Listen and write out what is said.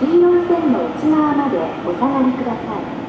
14線の内側までお下がりください。